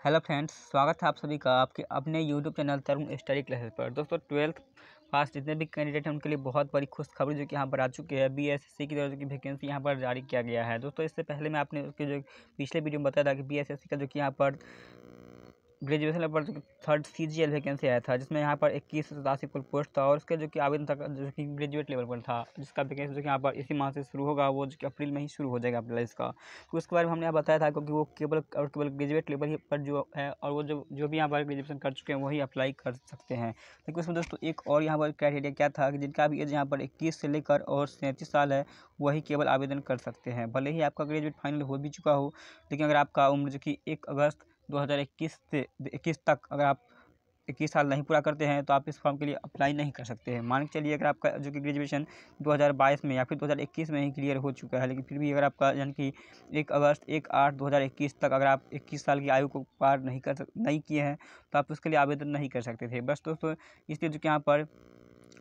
Hello friends, स्वागत है आप सभी का आपके अपने YouTube channel Tarun study classes पर। दोस्तों, ट्वेल्थ पास जितने भी कैंडिडेट हैं, उनके लिए बहुत बड़ी खुशखबरी जो कि यहाँ पर आ चुकी है। बी एस सी की तरफ़ की वैकेंसी यहाँ पर जारी किया गया है। दोस्तों, इससे पहले मैं आपने उसके जो पिछले वीडियो में बताया था कि बी एस एस सी का जो कि यहाँ पर ग्रेजुएशन लेवल पर third C G L vacancy आया था, जिसमें यहाँ पर इक्कीस सतासी कुल पोस्ट था और उसके जो कि आवेदन था जो कि ग्रेजुएट लेवल पर था, जिसका वैकेंसी जो कि यहाँ पर इसी माह से शुरू होगा, वो जो कि अप्रैल में ही शुरू हो जाएगा अप्रैल इसका। तो उसके बारे में हमने यहाँ बताया था क्योंकि वो केवल, और केवल ग्रेजुएट लेवल पर जो है, और वो जो जो भी यहाँ पर ग्रेजुएशन कर चुके हैं, वही अप्लाई कर सकते हैं। लेकिन उसमें दोस्तों, एक और यहाँ पर क्राइटेरिया क्या था कि जिनका भी एज यहाँ पर इक्कीस से लेकर और सैंतीस साल है, वही केवल आवेदन कर सकते हैं। भले ही आपका ग्रेजुएट फाइनल हो भी चुका हो, लेकिन अगर आपका उम्र जो कि एक अगस्त 2021 से, इक्कीस तक अगर आप इक्कीस साल नहीं पूरा करते हैं तो आप इस फॉर्म के लिए अप्लाई नहीं कर सकते हैं। मान के चलिए अगर आपका जो कि ग्रेजुएशन 2022 में या फिर 2021 में ही क्लियर हो चुका है, लेकिन फिर भी अगर आपका यानी कि एक अगस्त, एक आठ 2021 तक अगर आप इक्कीस साल की आयु को पार नहीं कर नहीं किए हैं तो आप उसके लिए आवेदन नहीं कर सकते थे। बस दोस्तों इसलिए जो कि यहाँ पर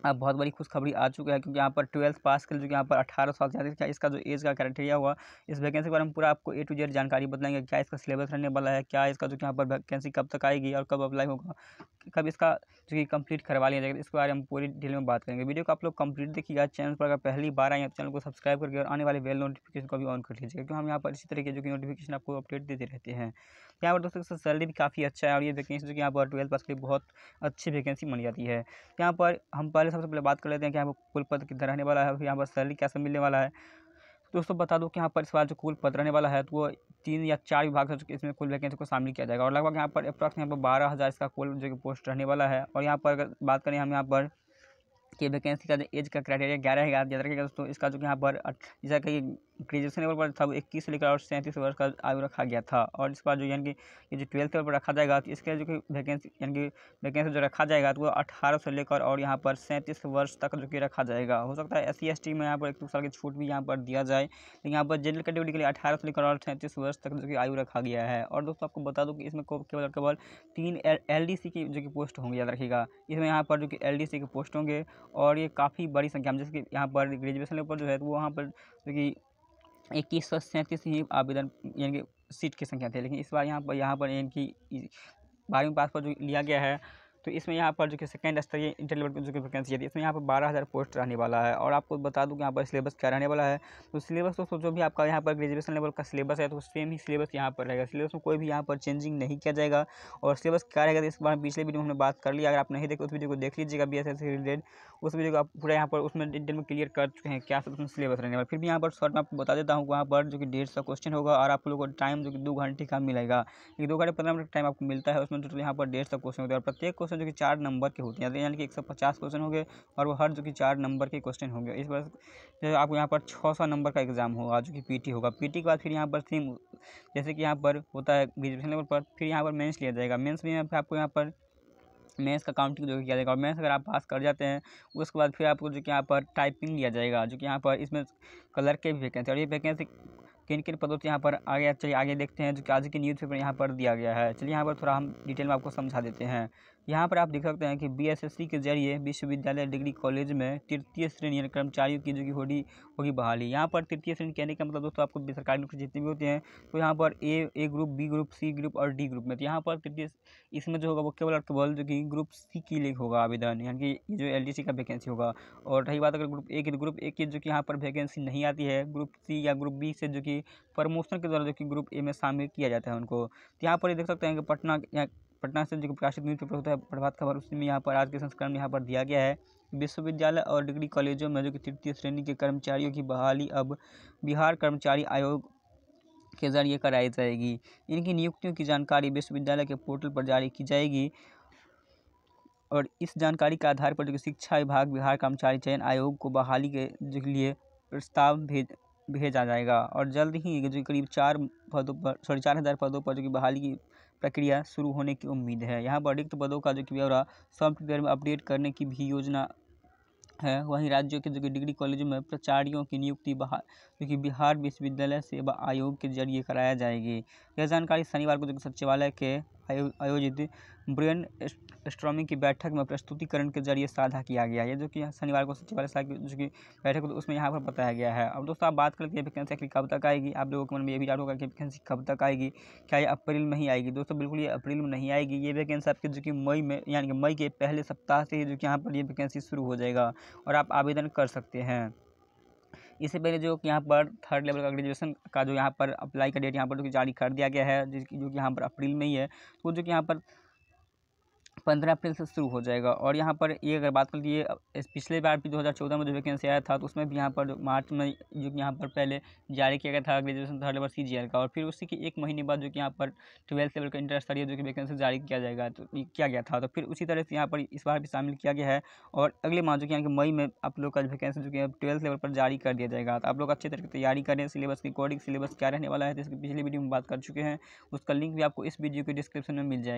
अब बहुत बड़ी खुशखबरी आ चुका है क्योंकि यहाँ पर ट्वेल्थ पास कर जो कि यहाँ पर अठारह साल से अधिक इसका जो एज का क्राइटेरिया हुआ, इस वैकेंसी के बारे में पूरा आपको ए टू जेड जानकारी बताएँगे, क्या इसका सिलेबस रहने वाला है, क्या इसका जो कि यहाँ पर वैकेंसी कब तक आएगी और कब अप्लाई होगा, कब इसका जो कि कंप्लीट करवा लिया जाएगा, इसके बारे में पूरी डिटेल में बात करेंगे। वीडियो को आप लोग कंप्लीट देखिएगा चैनल पर अगर पहली बार आए चैनल को सब्सक्राइब करके और आने वाले बेल नोटिफिकेशन को भी ऑन कर लीजिएगा, क्योंकि हम यहाँ पर इसी तरीके जो कि नोटिफिकेशन आपको अपडेट देते रहते हैं। यहाँ पर दोस्तों सैलरी भी काफ़ी अच्छा है और ये वैकेंसी जो कि यहाँ पर ट्वेल्थ पास के लिए बहुत अच्छी वैकेंसी मानी जाती है। यहाँ पर हम पहले सबसे पहले बात कर लेते हैं कि यहाँ पर कुल पद कितना रहने वाला है यहाँ पर सैलरी कैसे मिलने वाला है। दोस्तों बता दूँ कि यहाँ पर इस बार जो कुल पद रहने वाला है तो वो तीन या चार विभाग है, इसमें कुल वैकेंसी को शामिल किया जाएगा। और लगभग यहाँ पर अप्रॉक्स यहाँ पर बारह हज़ार इसका कुल जो पोस्ट रहने वाला है। और यहाँ पर अगर बात करें हम यहाँ पर कि वैकेंसी का एज का क्राइटेरिया ग्यारह है, याद रखिएगा दोस्तों, इसका जो यहाँ पर जैसा कि ग्रेजुएशन लेवल पर था, वो इक्कीस से लेकर और सैंतीस वर्ष का आयु रखा गया था। और इस बार जो यानी कि जो ट्वेल्थ लेवल पर रखा जाएगा तो इसके जो कि वैकेंसी यानी कि वैकेंसी जो रखा जाएगा तो वो अठारह से लेकर और यहाँ पर सैंतीस वर्ष तक जो कि रखा जाएगा। हो सकता है एस सी में यहाँ पर एक दो साल की छूट भी यहाँ पर दिया जाए, लेकिन यहाँ पर जनरल कैटेगरी के लिए अठारह से लेकर और सैंतीस वर्ष तक जो कि आयु रखा गया है। और दोस्तों, आपको बता दूँ कि इसमें केवल केवल तीन एल की जो कि पोस्ट होंगे, याद रखिएगा। इसमें यहाँ पर जो कि एलडीसी के पोस्ट होंगे और ये काफ़ी बड़ी संख्या में जैसे कि यहाँ पर ग्रेजुएशन लेवल पर जो है तो वहाँ पर जो कि इक्कीस सौ सैंतीस ही आवेदन, यानी कि सीट की संख्या थी। लेकिन इस बार यहाँ पर यहाँ पर इनकी बारहवीं पास पर जो लिया गया है तो इसमें यहाँ पर जो कि सेकेंड स्तरीय इंटर लेवल जो कि वैकेंसी है, इसमें यहाँ पर बारह हज़ार पोस्ट रहने वाला है। और आपको बता दूँ कि यहाँ पर सिलेबस क्या रहने वाला है? तो सिलेबस तो जो भी आपका यहाँ पर ग्रेजुएशन लेवल का सिलेबस है तो सेम ही सिलेबस यहाँ पर रहेगा। सिलेबस में कोई भी यहाँ पर चेंजिंग नहीं किया जाएगा। और सिलेबस क्या रहेगा, इस बार पिछले वीडियो में हमने बात कर लिया अगर आप नहीं देखे, उस वीडियो को देख लीजिएगा बी एस एस रिलेटेड उस वीडियो को आप पूरा यहाँ पर उसमें डिटेल में क्लियर कर चुके हैं क्या उसमें सिलेबस रहने वाला फिर भी यहाँ पर शॉर्ट में आपको बता देता हूँ वहाँ पर जो कि डेढ़ सौ क्वेश्चन होगा और आप लोगों को टाइम जो कि दो घंटे का मिलेगा। दो घंटे पंद्रह मिनट टाइम आपको मिलता है, उसमें टोटल यहाँ पर डेढ़ सौ क्वेश्चन होता है। और प्रत्येक क्वेश्चन जो कि चार नंबर के होते हैं यानी कि एक सौ पचास क्वेश्चन होंगे और वो हर जो कि चार नंबर के क्वेश्चन होंगे इस बार जैसे आपको यहाँ पर छः सौ नंबर का एग्ज़ाम होगा जो कि पीटी होगा पीटी के बाद फिर यहाँ पर सेम जैसे कि यहाँ पर होता है ग्रेजुएशन लेवल पर फिर यहाँ पर मेंस लिया जाएगा मेंस में आपको यहाँ पर मेंस का काउंटिंग जो किया जाएगा और मेंस अगर आप पास कर जाते हैं उसके बाद फिर आपको जो कि यहाँ पर टाइपिंग लिया जाएगा जो कि यहाँ पर इसमें कलर के भी वैकेंसी और ये वैकेंसी किन किन पदों से यहाँ पर आगे चलिए आगे देखते हैं जो कि आज की न्यूज़ पेपर यहाँ पर दिया गया है चलिए यहाँ पर थोड़ा हम डिटेल में आपको समझा देते हैं यहाँ पर आप देख सकते हैं कि बीएसएससी के ज़रिए विश्वविद्यालय डिग्री कॉलेज में तृतीय श्रेणी यानी कर्मचारियों की जो कि होगी होगी बहाली। यहाँ पर तृतीय श्रेणी कहने का मतलब दोस्तों आपको सरकारी नौकरी जितनी भी होती हैं तो यहाँ पर A A group B group C group और डी ग्रुप में। तो यहाँ पर तृतीय इसमें जो होगा वो केवल और केवल जो कि ग्रुप सी के लिए होगा आवेदन, यानी कि जो एल का वैकेंसी होगा। और रही बात अगर ग्रुप ए की तो ग्रुप ए की जो कि यहाँ पर वैकेंसी नहीं आती है ग्रुप सी या ग्रुप बी से जो कि प्रमोशन के द्वारा जो कि ग्रुप ए में शामिल किया जाता है उनको। तो यहाँ पर देख सकते हैं कि पटना पटना से जो प्रकाशित न्यूज़ पेपर होता है प्रभात खबर, उसमें यहाँ पर आज के संस्करण में यहाँ पर दिया गया है। विश्वविद्यालय और डिग्री कॉलेजों में जो कि तृतीय श्रेणी के कर्मचारियों की बहाली अब बिहार कर्मचारी आयोग के ज़रिए कराई जाएगी। इनकी नियुक्तियों की जानकारी विश्वविद्यालय के पोर्टल पर जारी की जाएगी और इस जानकारी के आधार पर जो कि शिक्षा विभाग, बिहार कर्मचारी चयन आयोग को बहाली के लिए प्रस्ताव भेज, भेजा जाएगा। और जल्द ही जो करीब चार पदों पर, सॉरी, चार हज़ार पदों पर जो कि बहाली की प्रक्रिया शुरू होने की उम्मीद है। यहाँ पर रिक्त पदों का जो कि ब्यौरा सॉफ्टवेयर में अपडेट करने की भी योजना है। वहीं राज्यों के जो कि डिग्री कॉलेजों में प्राचार्यों की नियुक्ति बहार जो कि बिहार विश्वविद्यालय सेवा आयोग के ज़रिए कराया जाएगी। यह जानकारी शनिवार को जो सचिवालय के आयोजित ब्रेन स्ट्रॉमिंग की बैठक में प्रस्तुतिकरण के ज़रिए साझा किया गया है, जो कि शनिवार को सचिवालय शाखा की, जो कि बैठक होती उसमें यहाँ पर बताया गया है। अब दोस्तों, आप बात करते हैं वैकेंसी आखिर कब तक आएगी? आप लोगों के मन में ये भी डाउट होगा कि वैकेंसी कब तक आएगी? क्या ये अप्रैल में ही आएगी? दोस्तों, बिल्कुल ये अप्रैल में नहीं आएगी। ये वैकेंसी आपकी, जो कि मई में, यानी कि मई के पहले सप्ताह से ही, जो कि यहाँ पर ये वैकेंसी शुरू हो जाएगा और आप आवेदन कर सकते हैं। इससे पहले जो यहाँ पर थर्ड लेवल का ग्रेजुएशन का जो यहाँ पर अप्लाई का डेट यहाँ पर जो जारी कर दिया गया है, जिसकी जो कि यहाँ पर अप्रैल में ही है तो जो कि यहाँ पर पंद्रह अप्रैल से शुरू हो जाएगा। और यहाँ पर ये अगर बात कर लिए पिछले बार भी दो हज़ार चौदह में जो वैकेंसी आया था तो उसमें भी यहाँ पर मार्च में जो यहाँ पर पहले जारी किया गया था ग्रेजुएशन थर्ड लेवल सी का। और फिर उसी के एक महीने बाद जो कि यहाँ पर ट्वेल्थ लेवल का इंटर स्तरीय जो कि वैकेंसी जारी किया जाएगा तो किया गया था। तो फिर उसी तरह से यहाँ पर इस बार भी शामिल किया गया है। और अगले माह जो कि यहाँ के मई में आप लोग का वैकेंसी जो कि ट्वेल्थ लेवल पर जारी कर दिया जाएगा। तो आप लोग अच्छे तरह की तैयारी करें सिलेबस के अकॉर्डिंग सिलेबस क्या रहने वाला है जिसकी पिछली वीडियो में बात कर चुके हैं। उसका लिंक भी आपको इस वीडियो के डिस्क्रिप्शन में मिल जाएगा।